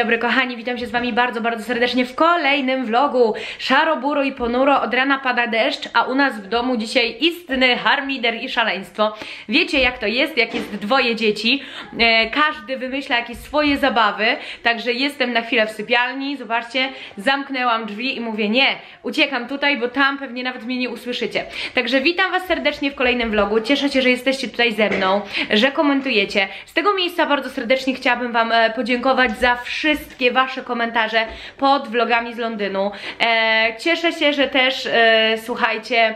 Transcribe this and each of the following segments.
dobry kochani, witam się z wami bardzo, bardzo serdecznie w kolejnym vlogu. Szaro, buro i ponuro, od rana pada deszcz, a u nas w domu dzisiaj istny harmider i szaleństwo. Wiecie jak to jest, jak jest dwoje dzieci, e, każdy wymyśla jakieś swoje zabawy Także jestem na chwilę w sypialni, zobaczcie, zamknęłam drzwi i mówię nie, uciekam tutaj, bo tam pewnie nawet mnie nie usłyszycie. Także witam was serdecznie w kolejnym vlogu, cieszę się, że jesteście tutaj ze mną, że komentujecie. Z tego miejsca bardzo serdecznie chciałabym wam e, podziękować za wszystkie wasze komentarze pod vlogami z Londynu. E, cieszę się, że też e, słuchajcie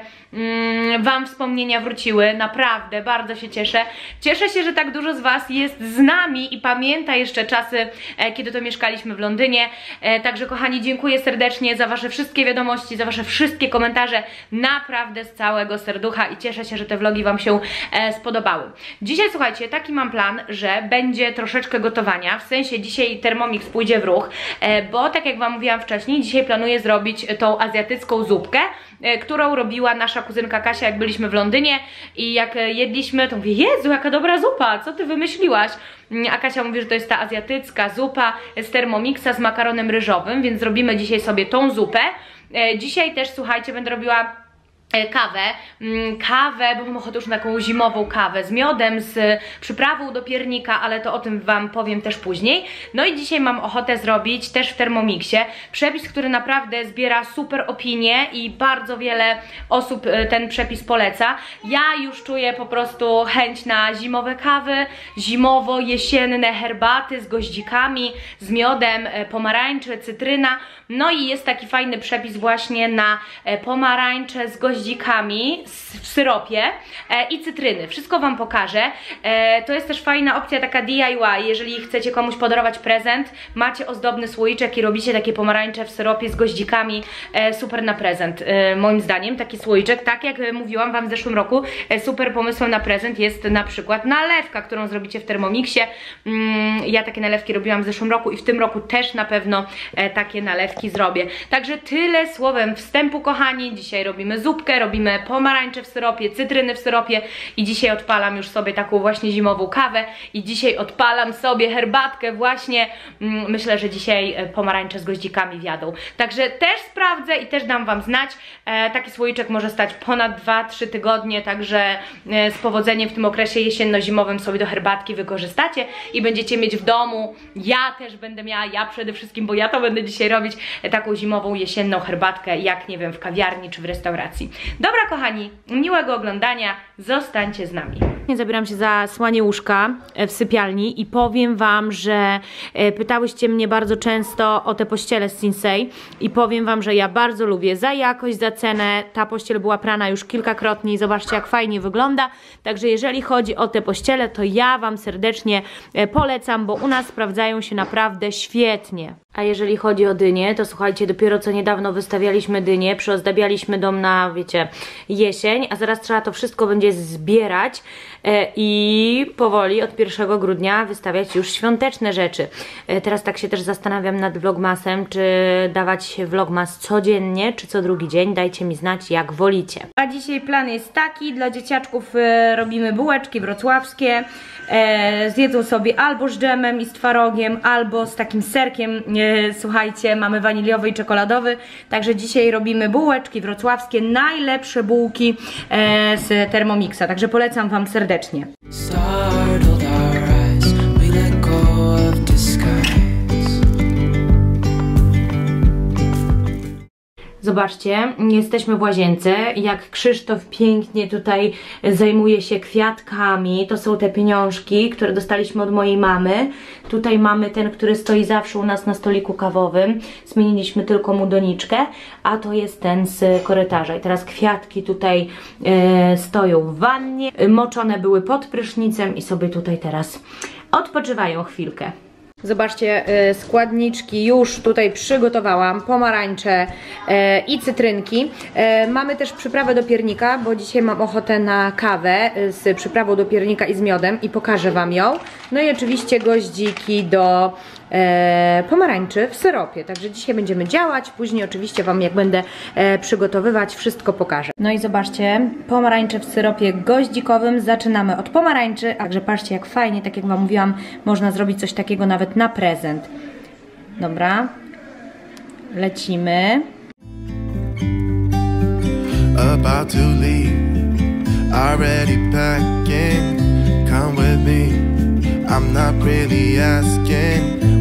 Wam wspomnienia wróciły, naprawdę, bardzo się cieszę. Cieszę się, że tak dużo z Was jest z nami i pamięta jeszcze czasy, e, kiedy to mieszkaliśmy w Londynie. E, także kochani, dziękuję serdecznie za Wasze wszystkie wiadomości, za Wasze wszystkie komentarze, naprawdę z całego serducha i cieszę się, że te vlogi Wam się e, spodobały. Dzisiaj, słuchajcie, taki mam plan, że będzie troszeczkę gotowania, w sensie dzisiaj Thermomix pójdzie w ruch, bo tak jak Wam mówiłam wcześniej, dzisiaj planuję zrobić tą azjatycką zupkę, którą robiła nasza kuzynka Kasia, jak byliśmy w Londynie i jak e, jedliśmy, to mówię, Jezu, jaka dobra zupa, co ty wymyśliłaś? Mm, A Kasia mówi, że to jest ta azjatycka zupa z Thermomixa z makaronem ryżowym, więc zrobimy dzisiaj sobie tą zupę. E, Dzisiaj też, słuchajcie, będę robiła kawę, mm, kawę, bo mam ochotę już na taką zimową kawę z miodem, z przyprawą do piernika, ale to o tym Wam powiem też później. No i dzisiaj mam ochotę zrobić też w Thermomixie przepis, który naprawdę zbiera super opinie i bardzo wiele osób e, ten przepis poleca. Ja już czuję po prostu chęć na zimowe kawy, zimowo-jesienne herbaty z goździkami, z miodem, e, pomarańcze, cytryna. No i jest taki fajny przepis właśnie na e, pomarańcze z goździkami s- w syropie e, i cytryny. Wszystko Wam pokażę. E, To jest też fajna opcja taka DIY, jeżeli chcecie komuś podarować prezent, macie ozdobny słoiczek i robicie takie pomarańcze w syropie z goździkami, e, super na prezent. E, Moim zdaniem taki słoiczek, tak jak e, mówiłam Wam w zeszłym roku, e, super pomysłem na prezent jest na przykład nalewka, którą zrobicie w Thermomixie. Mm, Ja takie nalewki robiłam w zeszłym roku i w tym roku też na pewno takie nalewki zrobię. Także tyle słowem wstępu, kochani. Dzisiaj robimy zupkę, robimy pomarańcze w syropie, cytryny w syropie i dzisiaj odpalam już sobie taką właśnie zimową kawę i dzisiaj odpalam sobie herbatkę właśnie. Mm, Myślę, że dzisiaj e, pomarańcze z goździkami wiadą. Także też sprawdzę i też dam Wam znać. E, Taki słoiczek może stać ponad 2-3 tygodnie, także e, z powodzeniem w tym okresie jesienno-zimowym sobie do herbatki wykorzystacie i będziecie mieć w domu. Ja też będę miała, ja przede wszystkim, bo ja to będę dzisiaj robić, taką zimową, jesienną herbatkę, jak nie wiem, w kawiarni czy w restauracji. Dobra, kochani, miłego oglądania, zostańcie z nami. Nie zabieram się za słanie łóżka e, w sypialni i powiem Wam, że e, pytałyście mnie bardzo często o te pościele z Sinsei i powiem Wam, że ja bardzo lubię za jakość, za cenę. Ta pościel była prana już kilkakrotnie i zobaczcie jak fajnie wygląda. Także jeżeli chodzi o te pościele, to ja Wam serdecznie e, polecam, bo u nas sprawdzają się naprawdę świetnie. A jeżeli chodzi o dynie, to słuchajcie, dopiero co niedawno wystawialiśmy dynie, przyozdabialiśmy dom na, wiecie, jesień, a zaraz trzeba to wszystko będzie zbierać e, i powoli od 1 grudnia wystawiać już świąteczne rzeczy. E, teraz tak się też zastanawiam nad vlogmasem, czy dawać vlogmas codziennie, czy co drugi dzień. Dajcie mi znać, jak wolicie. A dzisiaj plan jest taki, dla dzieciaczków e, robimy bułeczki wrocławskie, zjedzą sobie albo z dżemem i z twarogiem, albo z takim serkiem, słuchajcie, mamy waniliowy i czekoladowy, także dzisiaj robimy bułeczki wrocławskie, najlepsze bułki e, z Thermomixa, także polecam Wam serdecznie. Zobaczcie, jesteśmy w łazience, jak Krzysztof pięknie tutaj zajmuje się kwiatkami, to są te pieniążki, które dostaliśmy od mojej mamy. Tutaj mamy ten, który stoi zawsze u nas na stoliku kawowym, zmieniliśmy tylko mu doniczkę, a to jest ten z korytarza. I teraz kwiatki tutaj e, stoją w wannie, moczone były pod prysznicem i sobie tutaj teraz odpoczywają chwilkę. Zobaczcie, e, składniczki już tutaj przygotowałam, pomarańcze e, i cytrynki. E, mamy też przyprawę do piernika, bo dzisiaj mam ochotę na kawę z przyprawą do piernika i z miodem i pokażę Wam ją. No i oczywiście goździki do pomarańczy w syropie. Także dzisiaj będziemy działać, później oczywiście Wam jak będę e, przygotowywać wszystko pokażę. No i zobaczcie, pomarańcze w syropie goździkowym. Zaczynamy od pomarańczy, także patrzcie jak fajnie, tak jak Wam mówiłam, można zrobić coś takiego nawet na prezent. Dobra. Lecimy. about to leave. Already packing, come with me. I'm not really asking.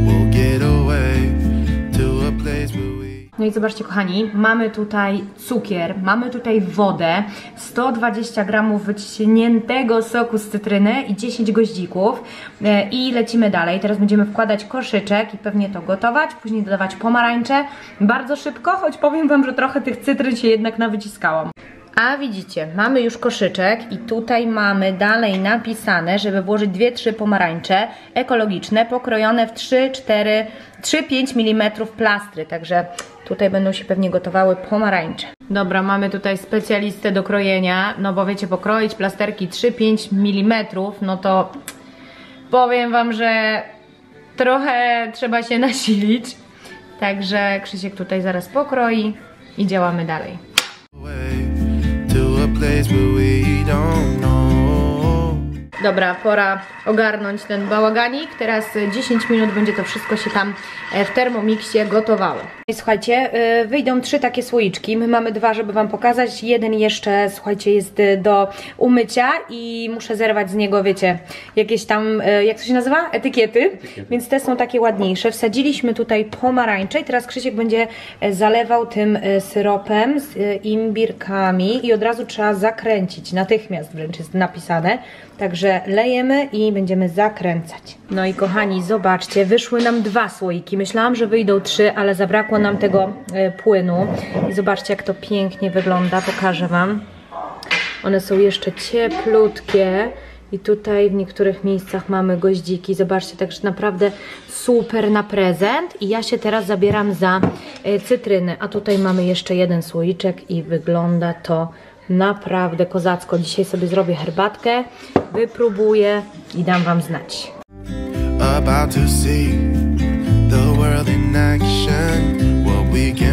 No i zobaczcie kochani, mamy tutaj cukier, mamy tutaj wodę, 120 gramów wyciśniętego soku z cytryny i 10 goździków E, i lecimy dalej. Teraz będziemy wkładać koszyczek i pewnie to gotować, później dodawać pomarańcze bardzo szybko, choć powiem Wam, że trochę tych cytryn się jednak nawyciskało. A widzicie, mamy już koszyczek i tutaj mamy dalej napisane, żeby włożyć 2-3 pomarańcze ekologiczne, pokrojone w 3-4, 3-5 mm plastry, także tutaj będą się pewnie gotowały pomarańcze. Dobra, mamy tutaj specjalistę do krojenia, no bo wiecie, pokroić plasterki 3-5 mm, no to powiem Wam, że trochę trzeba się nasilić, także Krzysiek tutaj zaraz pokroi i działamy dalej. Dobra, pora ogarnąć ten bałaganik. Teraz e, 10 minut będzie to wszystko się tam e, w termomiksie gotowało. Słuchajcie, e, wyjdą trzy takie słoiczki. My mamy dwa, żeby Wam pokazać. Jeden jeszcze, słuchajcie, jest e, do umycia i muszę zerwać z niego, wiecie, jakieś tam, jak to się nazywa? Etykiety. Więc te są takie ładniejsze. Wsadziliśmy tutaj pomarańcze i teraz Krzysiek będzie zalewał tym syropem z imbirkami i od razu trzeba zakręcić. Natychmiast wręcz jest napisane. Także lejemy i będziemy zakręcać. No i kochani, zobaczcie, wyszły nam dwa słoiki. Myślałam, że wyjdą trzy, ale zabrakło nam tego e, płynu. I zobaczcie, jak to pięknie wygląda. Pokażę Wam. One są jeszcze cieplutkie. I tutaj w niektórych miejscach mamy goździki. Zobaczcie, także naprawdę super na prezent. I ja się teraz zabieram za e, cytryny. A tutaj mamy jeszcze jeden słoiczek i wygląda to naprawdę kozacko. Dzisiaj sobie zrobię herbatkę, wypróbuję i dam Wam znać. About to see the world in action, what we can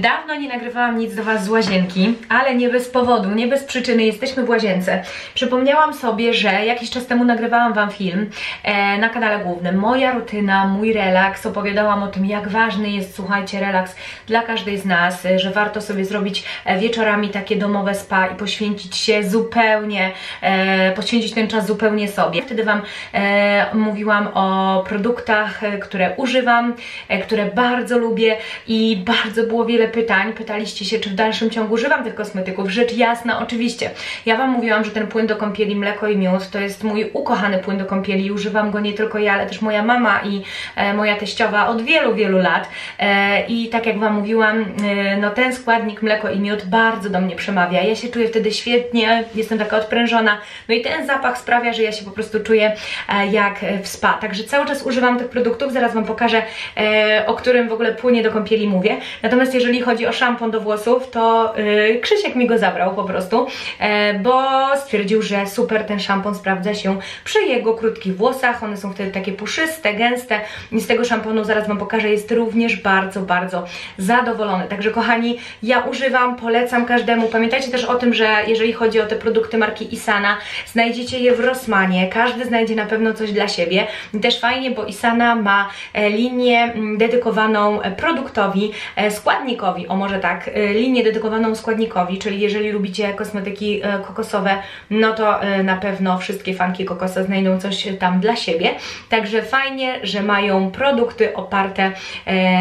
Dawno nie nagrywałam nic do Was z łazienki, ale nie bez powodu, nie bez przyczyny, jesteśmy w łazience. Przypomniałam sobie, że jakiś czas temu nagrywałam Wam film e, na kanale głównym. Moja rutyna, mój relaks, opowiadałam o tym, jak ważny jest, słuchajcie, relaks dla każdej z nas, e, że warto sobie zrobić e, wieczorami takie domowe spa i poświęcić się zupełnie, e, poświęcić ten czas zupełnie sobie. Wtedy Wam e, mówiłam o produktach, e, które używam, e, które bardzo lubię i bardzo było wiele pytań. Pytaliście się, czy w dalszym ciągu używam tych kosmetyków. Rzecz jasna, oczywiście. Ja Wam mówiłam, że ten płyn do kąpieli Mleko i Miód to jest mój ukochany płyn do kąpieli używam go nie tylko ja, ale też moja mama i e, moja teściowa od wielu, wielu lat. E, I tak jak Wam mówiłam, e, no ten składnik Mleko i Miód bardzo do mnie przemawia. Ja się czuję wtedy świetnie, jestem taka odprężona. No i ten zapach sprawia, że ja się po prostu czuję e, jak w spa. Także cały czas używam tych produktów, zaraz Wam pokażę, e, o którym w ogóle płynie do kąpieli mówię. Natomiast jeżeli chodzi o szampon do włosów, to e, Krzysiek mi go zabrał po prostu, e, bo stwierdził, że super ten szampon sprawdza się przy jego krótkich włosach. One są wtedy takie puszyste, gęste i z tego szamponu zaraz Wam pokażę, jest również bardzo, bardzo zadowolony. Także kochani, ja używam, polecam każdemu. Pamiętajcie też o tym, że jeżeli chodzi o te produkty marki Isana, znajdziecie je w Rossmanie. Każdy znajdzie na pewno coś dla siebie. I też fajnie, bo Isana ma e, linię mm, dedykowaną e, produktowi, e, składnikowi, o może tak, e, linię dedykowaną składnikowi, czyli jeżeli lubicie kosmetyki e, kokosowe, no to e, na pewno wszystkie fanki kokosa znajdą coś tam dla siebie. Także fajnie, że mają produkty oparte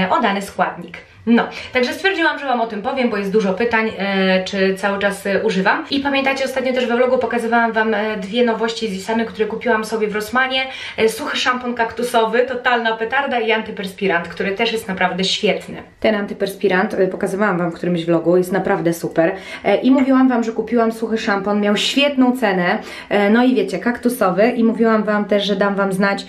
o dany składnik. No, także stwierdziłam, że Wam o tym powiem, bo jest dużo pytań, e, czy cały czas e, używam. I pamiętacie, ostatnio też we vlogu pokazywałam Wam e, dwie nowości z Isany, które kupiłam sobie w Rossmanie. E, suchy szampon kaktusowy, totalna petarda i antyperspirant, który też jest naprawdę świetny. Ten antyperspirant, e, pokazywałam Wam w którymś vlogu, jest naprawdę super. E, I mówiłam Wam, że kupiłam suchy szampon, miał świetną cenę, no i wiecie, kaktusowy. I mówiłam Wam też, że dam Wam znać,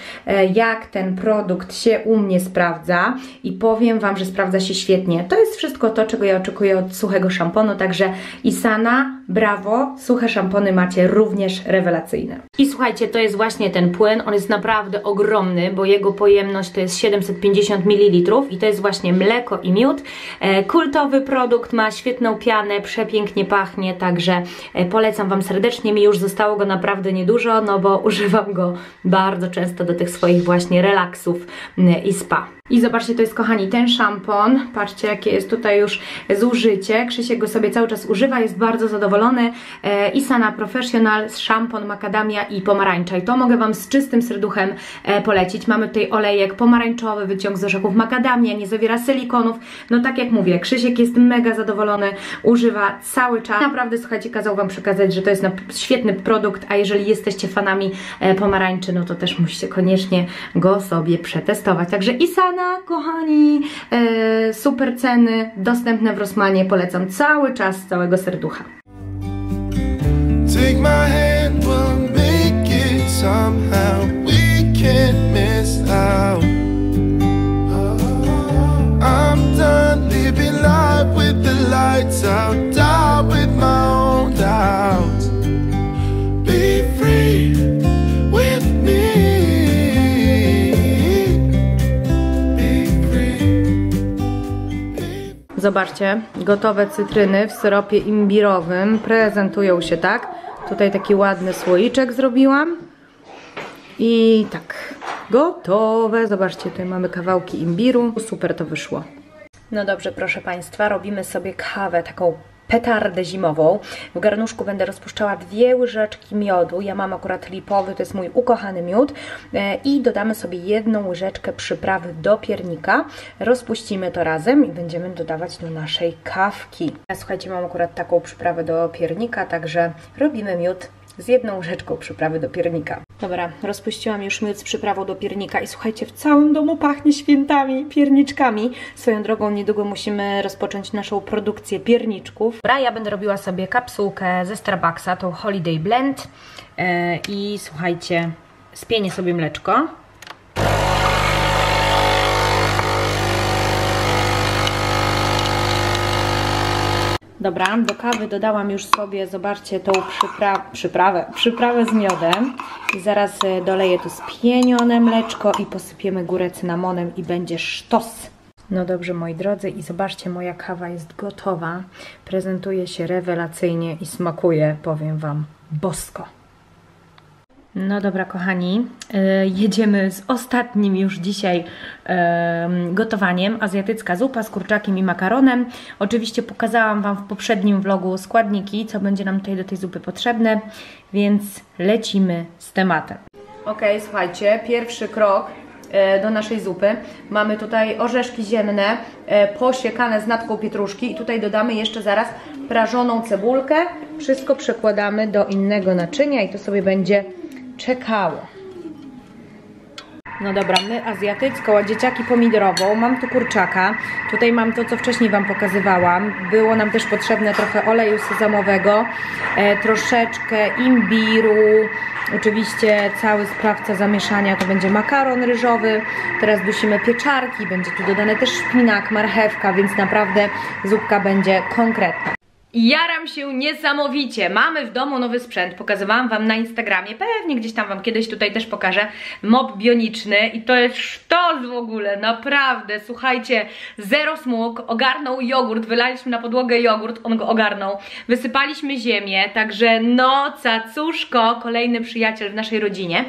jak ten produkt się u mnie sprawdza. I powiem Wam, że sprawdza się świetnie świetnie. To jest wszystko to, czego ja oczekuję od suchego szamponu, także Isana, brawo, suche szampony macie również rewelacyjne. I słuchajcie, to jest właśnie ten płyn, on jest naprawdę ogromny, bo jego pojemność to jest 750 ml i to jest właśnie mleko i miód. E, kultowy produkt, ma świetną pianę, przepięknie pachnie, także e, polecam Wam serdecznie. Mi już zostało go naprawdę niedużo, no bo używam go bardzo często do tych swoich właśnie relaksów i spa. I zobaczcie, to jest kochani ten szampon. Patrzcie, jakie jest tutaj już zużycie. Krzysiek go sobie cały czas używa, jest bardzo zadowolony. E, Isana Professional, szampon, makadamia i pomarańcza. I to mogę Wam z czystym serduchem e, polecić. Mamy tutaj olejek pomarańczowy, wyciąg z orzechów makadamia, nie zawiera silikonów. No tak jak mówię, Krzysiek jest mega zadowolony, używa cały czas. Naprawdę, słuchajcie, kazał Wam przekazać, że to jest świetny produkt, a jeżeli jesteście fanami e, pomarańczy, no to też musicie koniecznie go sobie przetestować. Także Isana, kochani, e, super ceny, dostępne w Rossmanie, polecam cały czas z całego serducha. Take my hand, we'll make it somehow. Zobaczcie, gotowe cytryny w syropie imbirowym prezentują się tak. Tutaj taki ładny słoiczek zrobiłam. I tak, gotowe. Zobaczcie, tutaj mamy kawałki imbiru. Super to wyszło. No dobrze, proszę Państwa, robimy sobie kawę taką petardę zimową. W garnuszku będę rozpuszczała dwie łyżeczki miodu. Ja mam akurat lipowy, to jest mój ukochany miód. E, I dodamy sobie jedną łyżeczkę przyprawy do piernika. Rozpuścimy to razem i będziemy dodawać do naszej kawki. Ja, słuchajcie, mam akurat taką przyprawę do piernika, także robimy miód z jedną łyżeczką przyprawy do piernika. Dobra, rozpuściłam już z przyprawą do piernika i słuchajcie, w całym domu pachnie świętami, pierniczkami. Swoją drogą niedługo musimy rozpocząć naszą produkcję pierniczków. Dobra, ja będę robiła sobie kapsułkę ze Starbucksa, tą Holiday Blend e, i słuchajcie, spienię sobie mleczko. Dobra, do kawy dodałam już sobie, zobaczcie, tą przypra przyprawę, przyprawę z miodem. I zaraz e, doleję tu spienione mleczko i posypiemy górę cynamonem i będzie sztos. No dobrze, moi drodzy, i zobaczcie, moja kawa jest gotowa. Prezentuje się rewelacyjnie i smakuje, powiem Wam, bosko. No dobra, kochani, e, jedziemy z ostatnim już dzisiaj em, gotowaniem. Azjatycka zupa z kurczakiem i makaronem. Oczywiście pokazałam Wam w poprzednim vlogu składniki, co będzie nam tutaj do tej zupy potrzebne, więc lecimy z tematem. Ok, słuchajcie, pierwszy krok e, do naszej zupy. Mamy tutaj orzeszki ziemne, e, posiekane z natką pietruszki i tutaj dodamy jeszcze zaraz prażoną cebulkę. Wszystko przekładamy do innego naczynia i to sobie będzie czekało. No dobra, my azjatycką, a dzieciaki pomidorową. Mam tu kurczaka. Tutaj mam to, co wcześniej Wam pokazywałam. Było nam też potrzebne trochę oleju sezamowego, e, troszeczkę imbiru. Oczywiście cały sprawca zamieszania to będzie makaron ryżowy. Teraz dusimy pieczarki, będzie tu dodane też szpinak, marchewka, więc naprawdę zupka będzie konkretna. Jaram się niesamowicie. Mamy w domu nowy sprzęt. Pokazywałam Wam na Instagramie. Pewnie gdzieś tam Wam kiedyś tutaj też pokażę. Mop bioniczny i to jest sztos w ogóle. Naprawdę. Słuchajcie, zero smug. Ogarnął jogurt. Wylaliśmy na podłogę jogurt. On go ogarnął. Wysypaliśmy ziemię. Także no, cacuszko. Kolejny przyjaciel w naszej rodzinie.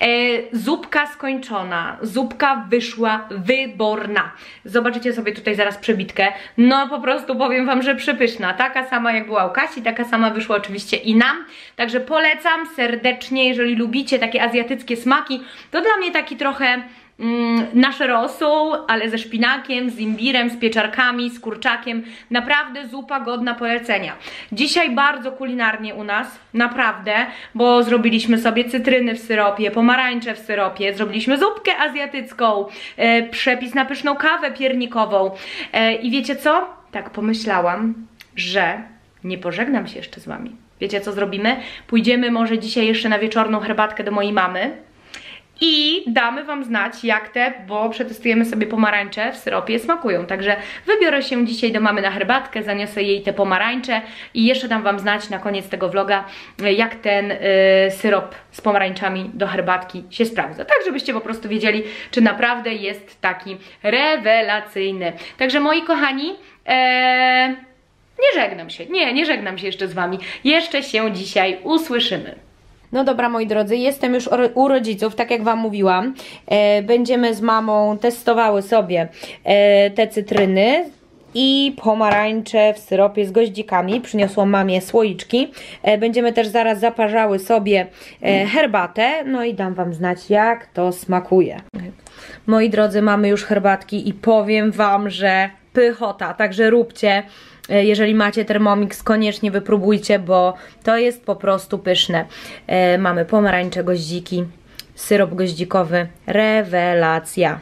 E, zupka skończona. Zupka wyszła wyborna. Zobaczycie sobie tutaj zaraz przebitkę. No po prostu powiem Wam, że przepyszna. Taka sama jak była u Kasi, taka sama wyszła oczywiście i nam. Także polecam serdecznie, jeżeli lubicie takie azjatyckie smaki, to dla mnie taki trochę mm, nasze rosół, ale ze szpinakiem, z imbirem, z pieczarkami, z kurczakiem. Naprawdę zupa godna polecenia. Dzisiaj bardzo kulinarnie u nas, naprawdę, bo zrobiliśmy sobie cytryny w syropie, pomarańcze w syropie, zrobiliśmy zupkę azjatycką, e, przepis na pyszną kawę piernikową. E, I wiecie co? Tak pomyślałam, że nie pożegnam się jeszcze z Wami. Wiecie co zrobimy? Pójdziemy może dzisiaj jeszcze na wieczorną herbatkę do mojej mamy I damy Wam znać, jak te, bo przetestujemy sobie pomarańcze w syropie, smakują. Także wybiorę się dzisiaj do mamy na herbatkę, zaniosę jej te pomarańcze i jeszcze dam Wam znać na koniec tego vloga, jak ten y, syrop z pomarańczami do herbatki się sprawdza. Tak, żebyście po prostu wiedzieli, czy naprawdę jest taki rewelacyjny. Także moi kochani, e, nie żegnam się, nie, nie żegnam się jeszcze z Wami. Jeszcze się dzisiaj usłyszymy. No dobra, moi drodzy, jestem już u rodziców, tak jak Wam mówiłam. E, będziemy z mamą testowały sobie e, te cytryny i pomarańcze w syropie z goździkami. Przyniosłam mamie słoiczki. E, będziemy też zaraz zaparzały sobie e, herbatę. No i dam Wam znać, jak to smakuje. Moi drodzy, mamy już herbatki i powiem Wam, że pychota, także róbcie. E, Jeżeli macie Thermomix, koniecznie wypróbujcie, bo to jest po prostu pyszne. E, mamy pomarańcze, goździki, syrop goździkowy, rewelacja.